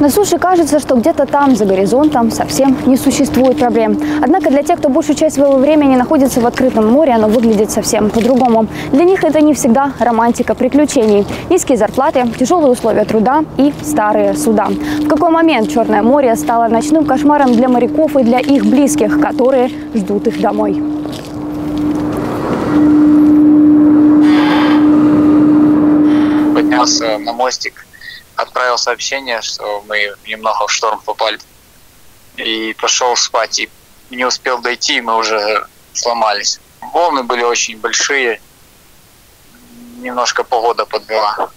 На суше кажется, что где-то там, за горизонтом, совсем не существует проблем. Однако для тех, кто большую часть своего времени находится в открытом море, оно выглядит совсем по-другому. Для них это не всегда романтика приключений. Низкие зарплаты, тяжелые условия труда и старые суда. В какой момент Черное море стало ночным кошмаром для моряков и для их близких, которые ждут их домой? Поднялся на мостик, отправил сообщение, что мы немного в шторм попали. И пошел спать. И не успел дойти, мы уже сломались. Волны были очень большие. Немножко погода подвела.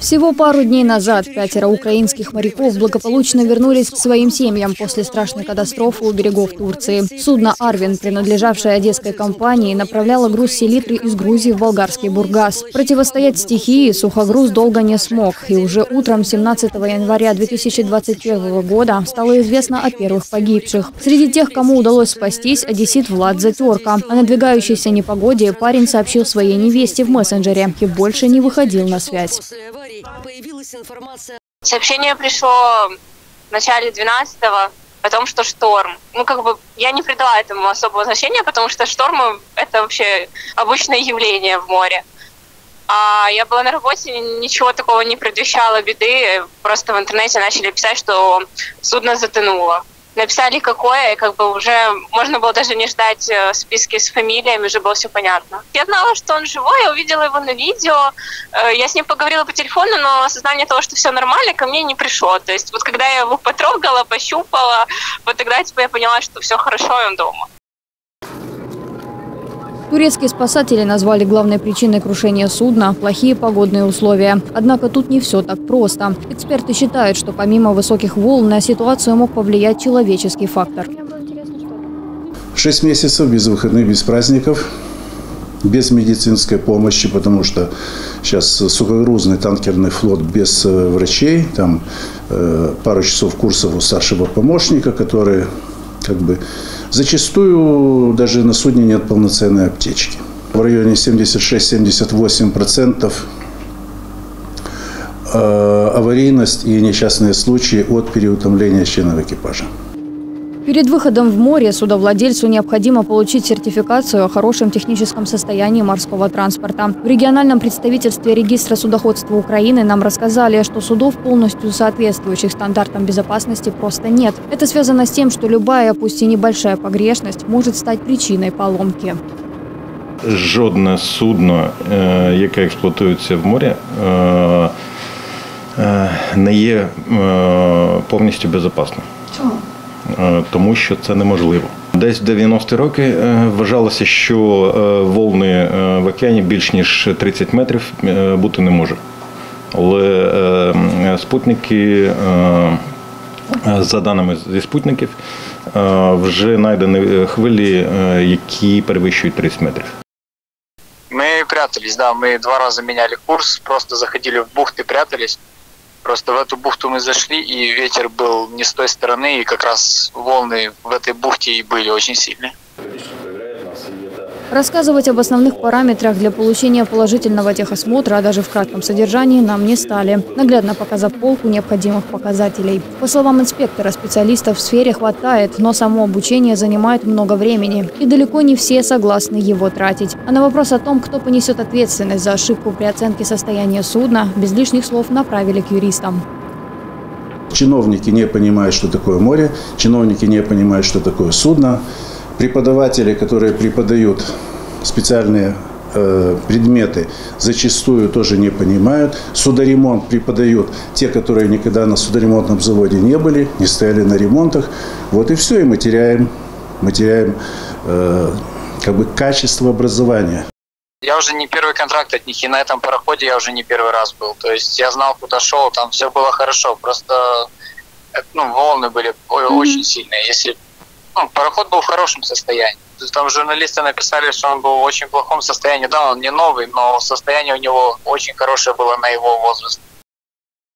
Всего пару дней назад пятеро украинских моряков благополучно вернулись к своим семьям после страшной катастрофы у берегов Турции. Судно «Арвин», принадлежавшее одесской компании, направляло груз селитры из Грузии в болгарский Бургас. Противостоять стихии сухогруз долго не смог, и уже утром 17 января 2021 года стало известно о первых погибших. Среди тех, кому удалось спастись, одессит Влад Затерка. О надвигающейся непогоде парень сообщил своей невесте в мессенджере и больше не выходил на связь появилась информация. Сообщение пришло в начале 12-го о том, что шторм. Ну, как бы я не придала этому особого значения, потому что штормы — это вообще обычное явление в море. А я была на работе, ничего такого не предвещало беды. Просто в интернете начали писать, что судно затонуло написали какое, и как бы уже можно было даже не ждать э, списки с фамилиями, уже было все понятно. Я знала, что он живой, я увидела его на видео, э, я с ним поговорила по телефону, но осознание того, что все нормально, ко мне не пришло. То есть вот когда я его потрогала, пощупала, вот тогда типа я поняла, что все хорошо, и он дома. Турецкие спасатели назвали главной причиной крушения судна – плохие погодные условия. Однако тут не все так просто. Эксперты считают, что помимо высоких волн на ситуацию мог повлиять человеческий фактор. Шесть месяцев без выходных, без праздников, без медицинской помощи, потому что сейчас сухогрузный танкерный флот без э, врачей, там э, пару часов курсов у старшего помощника, которые как бы Зачастую даже на судне нет полноценной аптечки. В районе 76-78% э, аварийность и несчастные случаи от переутомления членов экипажа. Перед выходом в море судовладельцу необходимо получить сертификацию о хорошем техническом состоянии морского транспорта. В региональном представительстве регистра судоходства Украины нам рассказали, что судов, полностью соответствующих стандартам безопасности, просто нет. Это связано с тем, что любая, пусть и небольшая погрешность, может стать причиной поломки. Жодне судно, э, яке експлуатується в морі, е, е, не є е, повністю безпечним. Чому? Е, тому що це неможливо. Десь в 90-ті роки е, вважалося, що е, волни в океані більш ніж 30 метрів бути не може. Але спутники, за даними зі спутників, вже знайдені хвилі, які перевищують 30 метрів. Ми прятались, да, ми два рази міняли курс, просто заходили в бухти, прятались. Просто в эту бухту мы зашли, и ветер был не с той стороны, и как раз волны в этой бухте и были очень сильные. Рассказывать об основных параметрах для получения положительного техосмотра, даже в кратком содержании, нам не стали, наглядно показав полку необходимых показателей. По словам инспектора, специалистов в сфере хватает, но само обучение занимает много времени. И далеко не все согласны его тратить. А на вопрос о том, кто понесет ответственность за ошибку при оценке состояния судна, без лишних слов направили к юристам. Чиновники не понимают, что такое море, чиновники не понимают, что такое судно преподаватели, которые преподают специальные э, предметы, зачастую тоже не понимают. Судоремонт преподают те, которые никогда на судоремонтном заводе не были, не стояли на ремонтах. Вот и все, и мы теряем, мы теряем э, как бы качество образования. Я уже не первый контракт от них, и на этом пароходе я уже не первый раз был. То есть я знал, куда шел, там все было хорошо. Просто э, ну, волны были очень сильные. Если ну, пароход был в хорошем состоянии. Там журналисты написали, что он был в очень плохом состоянии. Да, он не новый, но состояние у него очень хорошее было на его возраст.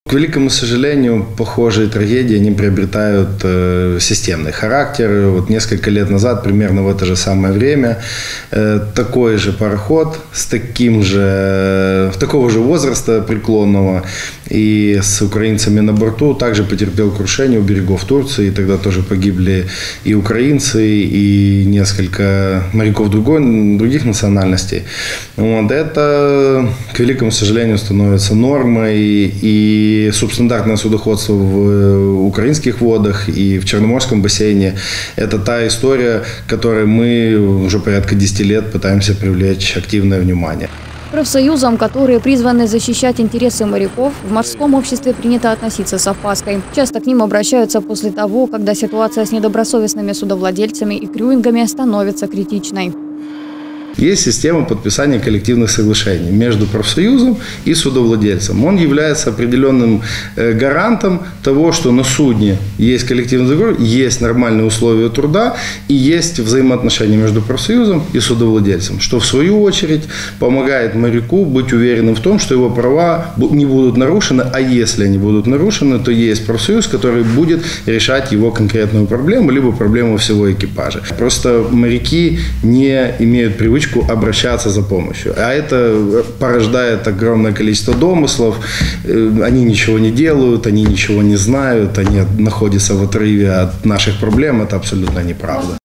К великому сожалению, похожие трагедии, они приобретают э, системный характер. Вот несколько лет назад, примерно в это же самое время, э, такой же пароход с таким же, э, такого же возраста преклонного и с украинцами на борту также потерпел крушение у берегов Турции. И тогда тоже погибли и украинцы, и несколько моряков другой, других национальностей. Вот. Это, к великому сожалению, становится нормой. И субстандартное судоходство в украинских водах и в Черноморском бассейне – это та история, которой мы уже порядка 10 лет пытаемся привлечь активное внимание. Профсоюзам, которые призваны защищать интересы моряков, в морском обществе принято относиться с опаской. Часто к ним обращаются после того, когда ситуация с недобросовестными судовладельцами и крюингами становится критичной. Есть система подписания коллективных соглашений между профсоюзом и судовладельцем. Он является определенным э, гарантом того, что на судне есть коллективный договор, есть нормальные условия труда и есть взаимоотношения между профсоюзом и судовладельцем, что в свою очередь помогает моряку быть уверенным в том, что его права не будут нарушены, а если они будут нарушены, то есть профсоюз, который будет решать его конкретную проблему, либо проблему всего экипажа. Просто моряки не имеют привычки привычку обращаться за помощью. А это порождает огромное количество домыслов. Э, они ничего не делают, они ничего не знают, они находятся в отрыве от наших проблем. Это абсолютно неправда.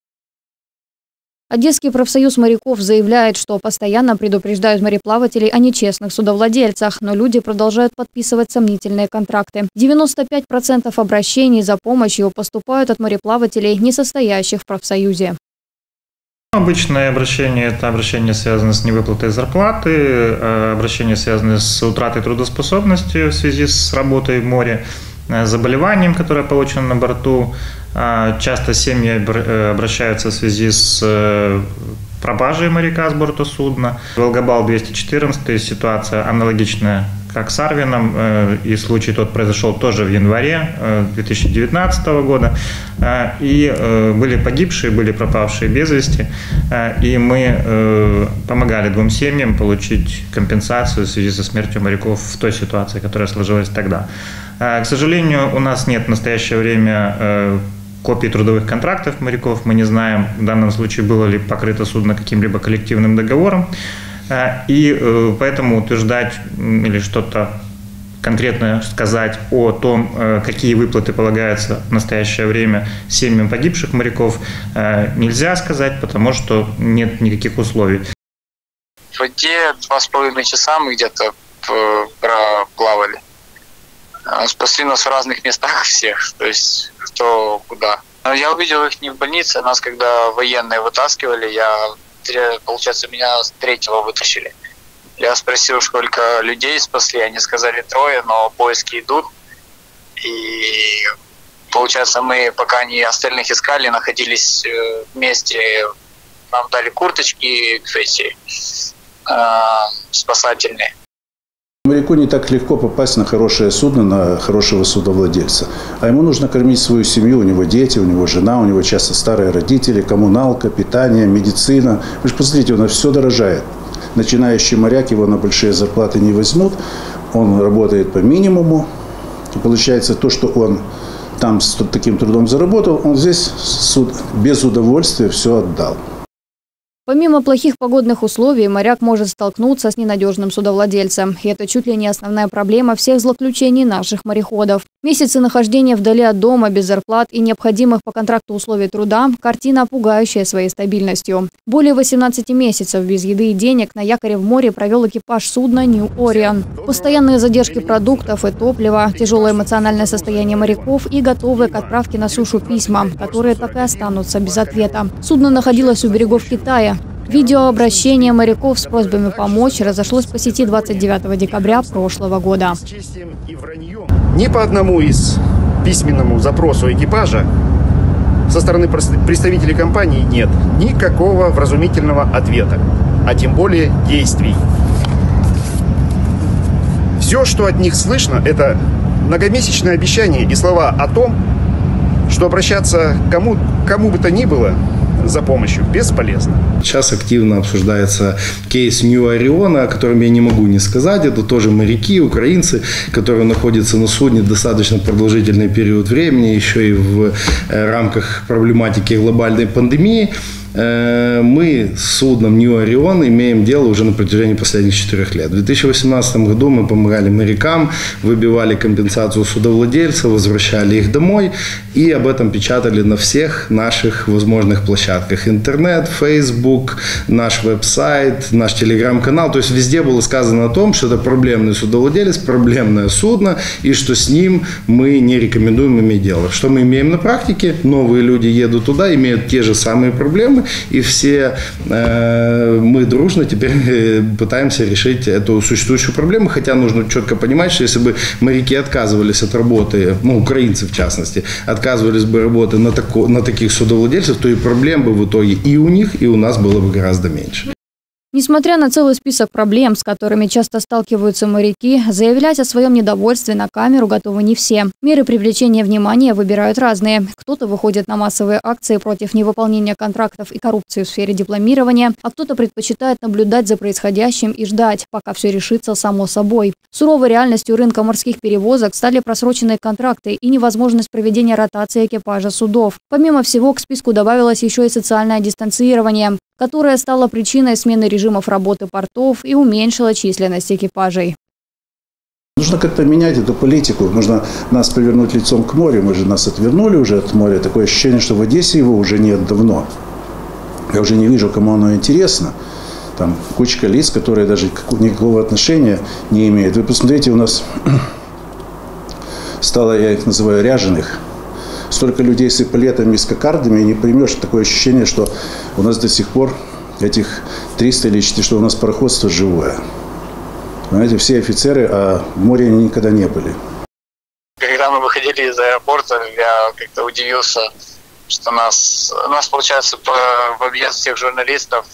Одесский профсоюз моряков заявляет, что постоянно предупреждают мореплавателей о нечестных судовладельцах, но люди продолжают подписывать сомнительные контракты. 95% обращений за помощью поступают от мореплавателей, не состоящих в профсоюзе. Обычное обращение – это обращение, связанное с невыплатой зарплаты, э, обращение, связанное с утратой трудоспособности в связи с работой в море, э, заболеванием, которое получено на борту. А, часто семьи э, обращаются в связи с пропажей моряка с борта судна. Волгобал 214 ситуация аналогичная как с Арвином, э, и случай тот произошел тоже в январе 2019 э, года, э, и были погибшие, были пропавшие без вести, и мы помогали двум семьям получить компенсацию в связи со смертью моряков в той ситуации, которая сложилась тогда. К сожалению, у нас нет в настоящее время копий трудовых контрактов моряков, мы не знаем в данном случае было ли покрыто судно каким-либо коллективным договором, и э, поэтому утверждать или что-то конкретно сказать о том, э, какие выплаты полагаются в настоящее время семьям погибших моряков, нельзя сказать, потому что нет никаких условий. В воде два с половиной часа мы где-то проплавали. Спасли нас в разных местах всех, то есть кто куда. Я увидел их не в больнице, нас когда военные вытаскивали, я получается, меня с третьего вытащили. Я спросил, сколько людей спасли, они сказали трое, но поиски идут. И получается, мы, пока они остальных искали, находились э, вместе, нам дали курточки эти, э, спасательные. Моряку не так легко попасть на хорошее судно, на хорошего судовладельца. А ему нужно кормить свою семью, у него дети, у него жена, у него часто старые родители, коммуналка, питание, медицина. Вы же посмотрите, у нас все дорожает. Начинающий моряк его на большие зарплаты не возьмут. Он работает по минимуму. И получается то, что он там с таким трудом заработал, он здесь суд без удовольствия все отдал. Помимо плохих погодных условий, моряк может столкнуться с ненадежным судовладельцем. И это чуть ли не основная проблема всех злоключений наших мореходов. Месяцы нахождения вдали от дома, без зарплат и необходимых по контракту условий труда – картина, пугающая своей стабильностью. Более 18 месяцев без еды и денег на якоре в море провел экипаж судна «Нью Ориан». Постоянные задержки продуктов и топлива, тяжелое эмоциональное состояние моряков и готовые к отправке на сушу письма, которые так и останутся без ответа. Судно находилось у берегов Китая. Видеообращение моряков с просьбами помочь разошлось по сети 29 декабря прошлого года. Ни по одному из письменному запросу экипажа со стороны представителей компании нет никакого вразумительного ответа, а тем более действий. Все, что от них слышно, это многомесячное обещание и слова о том, что обращаться кому, кому бы то ни было за помощью бесполезно. Сейчас активно обсуждается кейс Нью Ориона, о котором я не могу не сказать. Это тоже моряки, украинцы, которые находятся на судне достаточно продолжительный период времени, еще и в э, рамках проблематики глобальной пандемии. Э, мы с судном New Orion имеем дело уже на протяжении последних четырех лет. В 2018 году мы помогали морякам, выбивали компенсацию судовладельцев, возвращали их домой и об этом печатали на всех наших возможных площадках. Интернет, Facebook, наш веб-сайт, наш телеграм-канал. То есть везде было сказано о том, что это проблемный судовладелец, проблемное судно и что с ним мы не рекомендуем иметь дело. Что мы имеем на практике? Новые люди едут туда, имеют те же самые проблемы, и все э, мы дружно теперь э, пытаемся решить эту существующую проблему, хотя нужно четко понимать, что если бы моряки отказывались от работы, ну, украинцы в частности, отказывались бы работы на, тако, на таких судовладельцев, то и проблем бы в итоге и у них, и у нас было бы гораздо меньше. Несмотря на целый список проблем, с которыми часто сталкиваются моряки, заявлять о своем недовольстве на камеру готовы не все. Меры привлечения внимания выбирают разные. Кто-то выходит на массовые акции против невыполнения контрактов и коррупции в сфере дипломирования, а кто-то предпочитает наблюдать за происходящим и ждать, пока все решится само собой. Суровой реальностью рынка морских перевозок стали просроченные контракты и невозможность проведения ротации экипажа судов. Помимо всего, к списку добавилось еще и социальное дистанцирование которая стала причиной смены режимов работы портов и уменьшила численность экипажей. Нужно как-то менять эту политику. Нужно нас повернуть лицом к морю. Мы же нас отвернули уже от моря. Такое ощущение, что в Одессе его уже нет давно. Я уже не вижу, кому оно интересно. Там кучка лиц, которые даже никакого отношения не имеют. Вы посмотрите, у нас стало, я их называю, ряженых столько людей с эполетами и с кокардами, и не поймешь, такое ощущение, что у нас до сих пор этих 300 или 400, что у нас пароходство живое. Понимаете, все офицеры, а в море они никогда не были. Когда мы выходили из аэропорта, я как-то удивился, что нас, нас получается, в объезд всех журналистов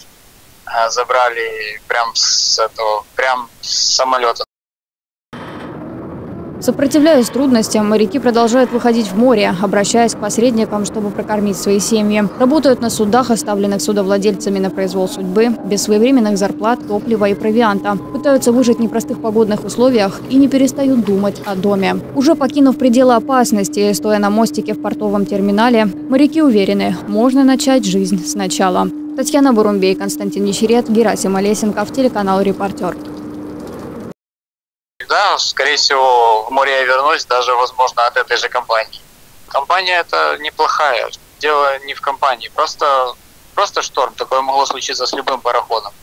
а, забрали прям с этого, прям с самолета. Сопротивляясь трудностям, моряки продолжают выходить в море, обращаясь к посредникам, чтобы прокормить свои семьи. Работают на судах, оставленных судовладельцами на произвол судьбы, без своевременных зарплат, топлива и провианта. Пытаются выжить в непростых погодных условиях и не перестают думать о доме. Уже покинув пределы опасности, стоя на мостике в портовом терминале, моряки уверены, можно начать жизнь сначала. Татьяна Бурумбей, Константин Нищерет, Герасим Олесенко в телеканал «Репортер». Да, скорее всего, в море я вернусь, даже, возможно, от этой же компании. Компания это неплохая. Дело не в компании. Просто, просто шторм. Такое могло случиться с любым пароходом.